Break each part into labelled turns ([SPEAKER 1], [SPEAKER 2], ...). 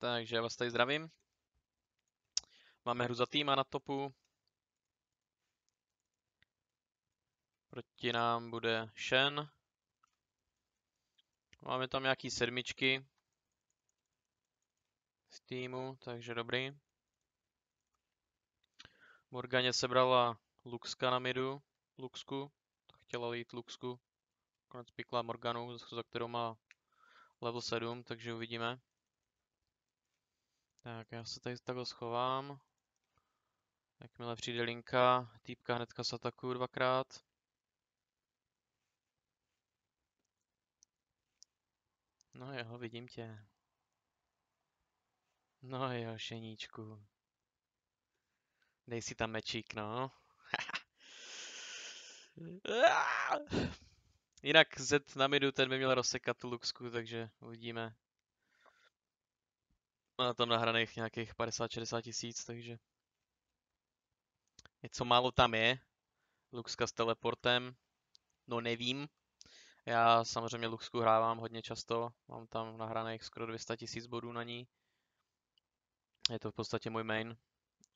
[SPEAKER 1] Takže já vás tady zdravím. Máme hru za týma na topu. Proti nám bude Shen. Máme tam nějaký sedmičky z týmu, takže dobrý. Morganě sebrala Luxka na midu, Luxku. Chtěla jít Luxku. Konec pikla Morganu, za kterou má level 7, takže uvidíme. Tak, já se tady takhle schovám. Jakmile přijde linka, týpka hnedka se atakuju dvakrát. No jo, vidím tě. No jo, šeníčku. Dej si tam mečík, no. Jinak Z na midu, ten by měl rozsekat tu Luxku, takže uvidíme. Má tam nahraných nějakých 50-60 tisíc, takže... Něco málo tam je. Luxka s teleportem. No nevím. Já samozřejmě Luxku hrávám hodně často. Mám tam nahraných skoro 200 tisíc bodů na ní. Je to v podstatě můj main.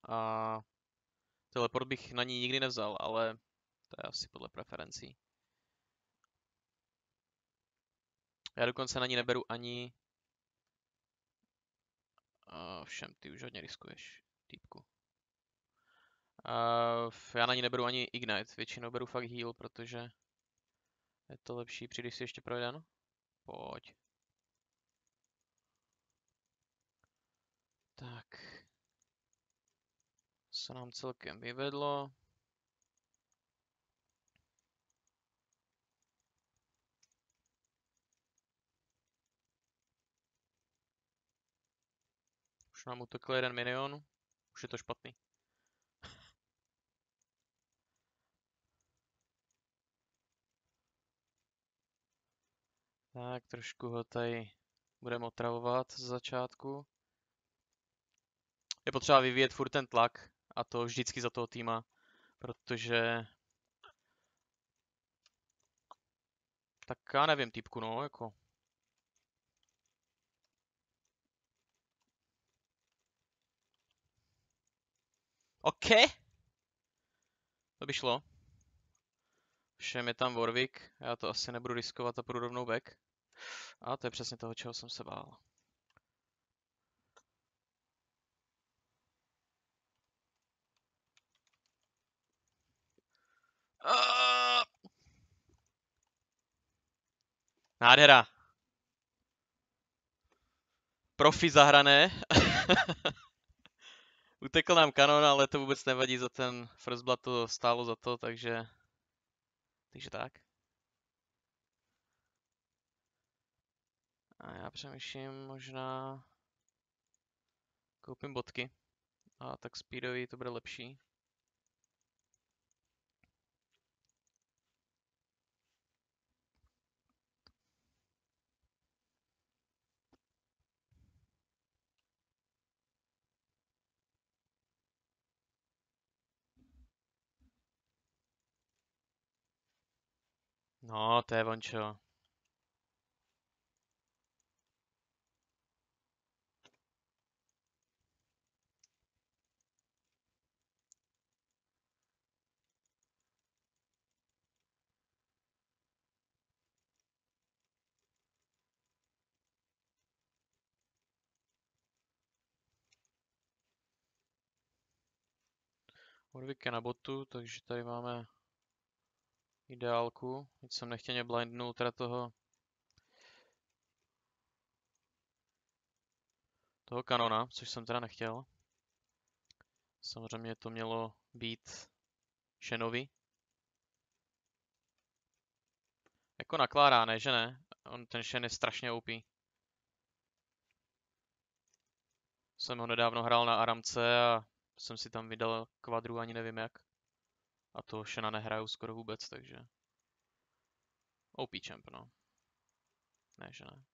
[SPEAKER 1] A teleport bych na ní nikdy nevzal, ale to je asi podle preferencí. Já dokonce na ní neberu ani... Uh, všem, ty už hodně riskuješ, týpku. Uh, já na ní neberu ani Ignite, většinou beru fakt heal, protože je to lepší. Přijdeš si ještě pro jeden? Pojď. Tak. Se nám celkem vyvedlo. Nám utekl jeden minion. Už je to špatný. tak, trošku ho tady budeme otravovat z začátku. Je potřeba vyvíjet furt ten tlak a to vždycky za toho týma, protože tak já nevím typku, no, jako OK. To by šlo. Všem je tam Warwick, já to asi nebudu riskovat a půjdu rovnou back. A to je přesně toho, čeho jsem se bál. Nádhera. Profi zahrané. Utekl nám kanon, ale to vůbec nevadí, za ten First Blood to stálo za to, takže... Takže tak. A já přemýšlím, možná... Koupím bodky. A tak speedový to bude lepší. No, to je vončo. Je na botu, takže tady máme ideálku. Teď jsem nechtěně blindnul teda toho toho kanona, což jsem teda nechtěl. Samozřejmě to mělo být Shenovi. Jako nakládá, ne, že ne? On, ten Shen je strašně OP. Jsem ho nedávno hrál na Aramce a jsem si tam vydal kvadru, ani nevím jak. A to Shena nehraju skoro vůbec, takže... OP champ, no. Ne, že ne.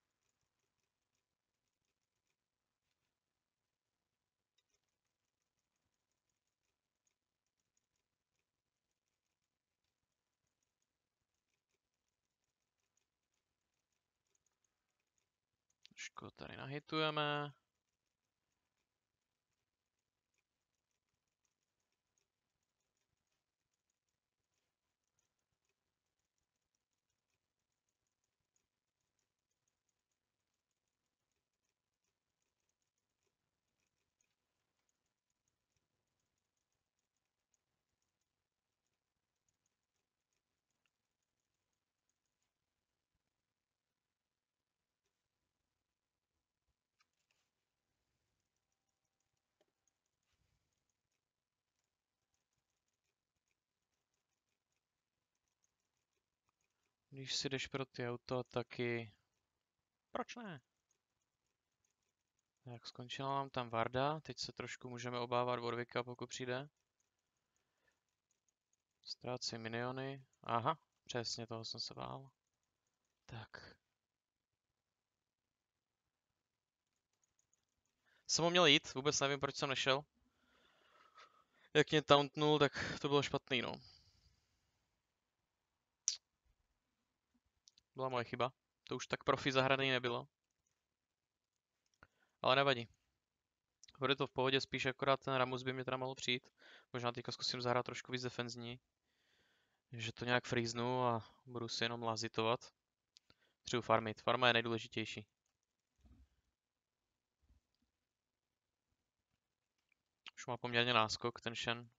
[SPEAKER 1] Trošku tady nahitujeme. Když si jdeš pro ty auto, taky... Proč ne? Tak skončila nám tam Varda, teď se trošku můžeme obávat Warwicka, pokud přijde. Ztrácí miniony. Aha, přesně toho jsem se bál. Tak. Jsem ho měl jít, vůbec nevím, proč jsem nešel. Jak mě tauntnul, tak to bylo špatný, no. Byla moje chyba. To už tak profi zahraný nebylo. Ale nevadí. Bude to v pohodě, spíš akorát ten Ramus by mi teda mohl přijít. Možná teďka zkusím zahrát trošku víc defenzní. Že to nějak freeznu a budu si jenom lazitovat. Třeba farmit. Farma je nejdůležitější. Už má poměrně náskok ten Shen.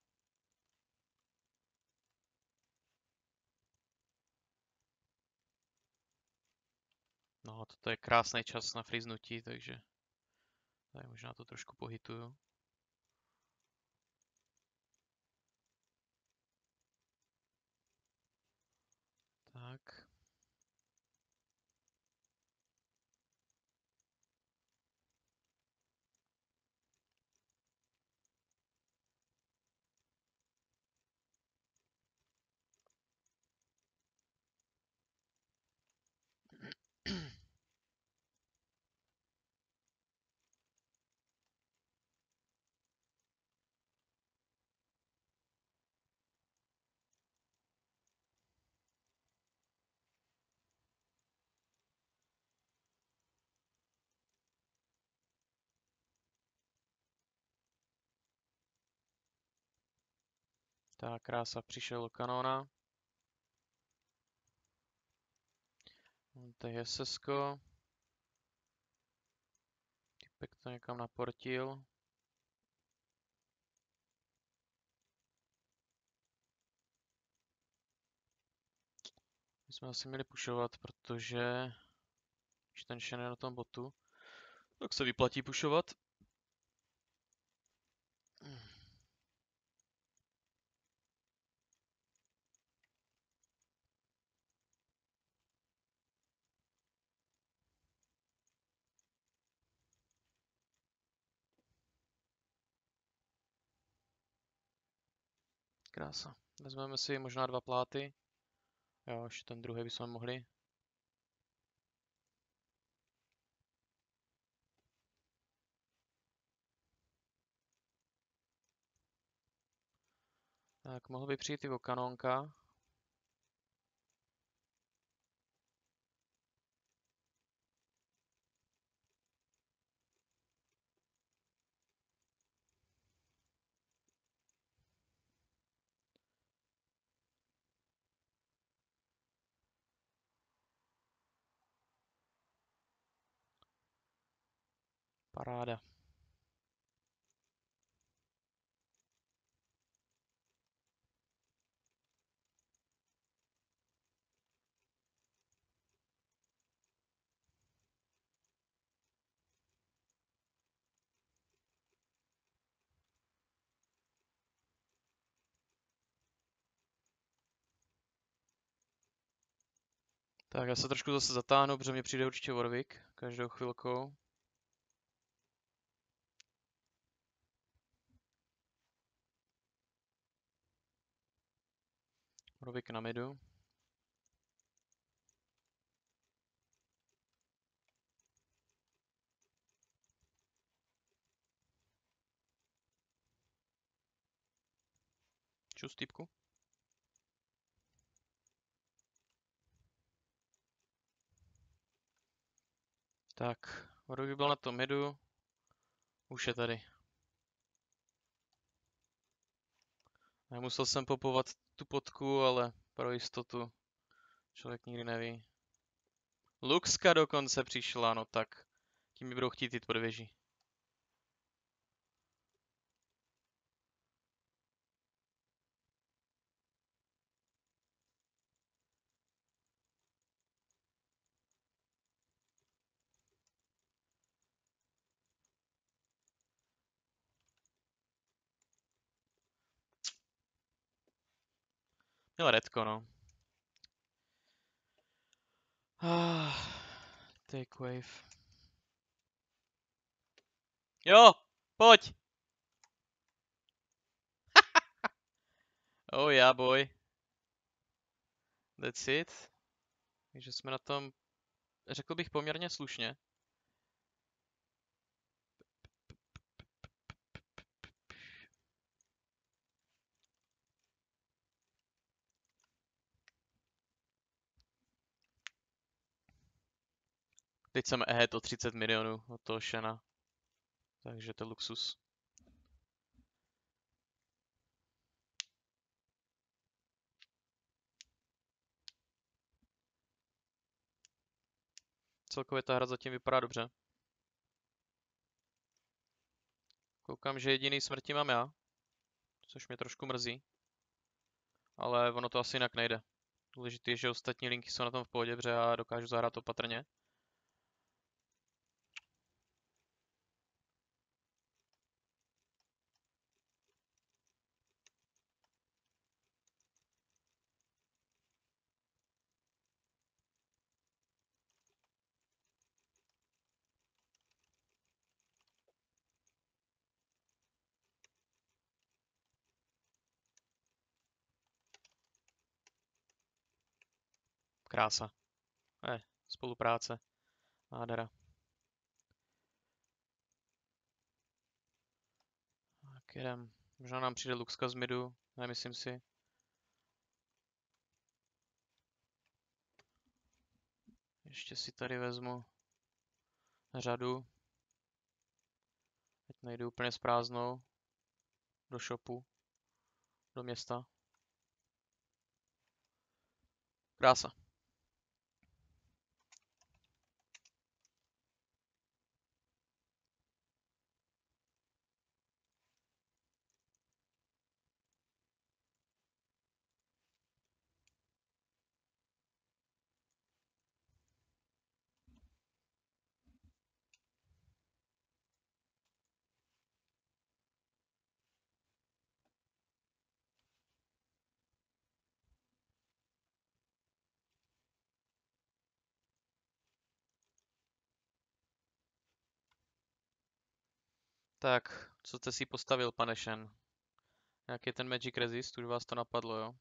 [SPEAKER 1] No, toto je krásný čas na friznutí, takže tady možná to trošku pohituju. Tak. Tak, krása přišel do kanóna. Tady je sesko. Typek to někam naportil. My jsme asi měli pušovat, protože když ten Shen je na tom botu, tak se vyplatí pušovat. Krása. Vezmeme si možná dva pláty. Jo, ještě ten druhý bychom mohli. Tak, mohl by přijít i o kanonka. Paráda. Tak já se trošku zase zatáhnu, protože mě přijde určitě Warwick každou chvilkou. Warwick na midu. Čus typku. Tak, Warwick byl na tom midu. Už je tady. Nemusel jsem popovat tu potku, ale pro jistotu člověk nikdy neví. Luxka dokonce přišla, no tak tím mi budou chtít jít pod věží. Měl redko, no. Ah, take wave. Jo, pojď! oh yeah, boy. That's it. Takže jsme na tom, řekl bych, poměrně slušně. Teď jsem ahead o 30 milionů od toho Shena. Takže to je luxus. Celkově ta hra zatím vypadá dobře. Koukám, že jediný smrti mám já. Což mě trošku mrzí. Ale ono to asi jinak nejde. Důležité je, že ostatní linky jsou na tom v pohodě, protože já dokážu zahrát opatrně. Krása. Eh, spolupráce. Nádhera. Tak jedem. Možná nám přijde Luxka z midu, nemyslím si. Ještě si tady vezmu řadu. Teď najdu úplně s prázdnou. Do shopu. Do města. Krása. Tak, co jste si postavil, pane Shen? Jak je ten Magic Resist? Už vás to napadlo, jo?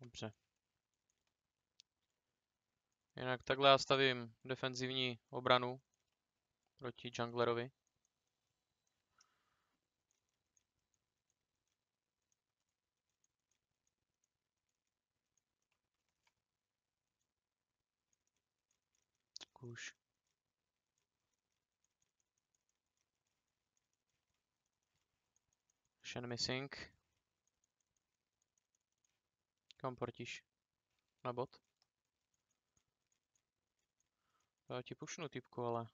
[SPEAKER 1] Dobře. Jinak takhle já stavím defenzivní obranu proti junglerovi. Kůž. Shen missing. Kam portíš? Na bot? Já ti pušnu typku, ale...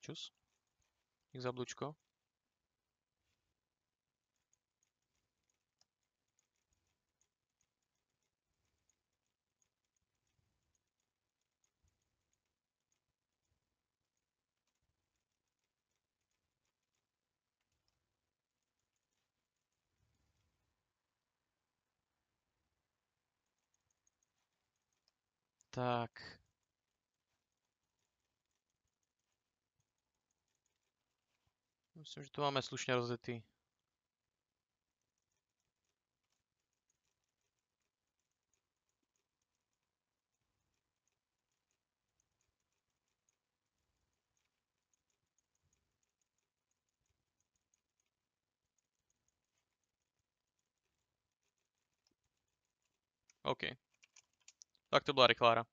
[SPEAKER 1] Čus. Jak zablučko. Tak. Myslím, že to máme slušně rozjetý. OK. Dakle, Blara e Clara.